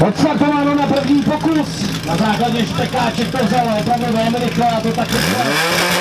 Odstartováno na první pokus. Na základě špekáček to vzalo opravdu velmi rychle a to taky rychle.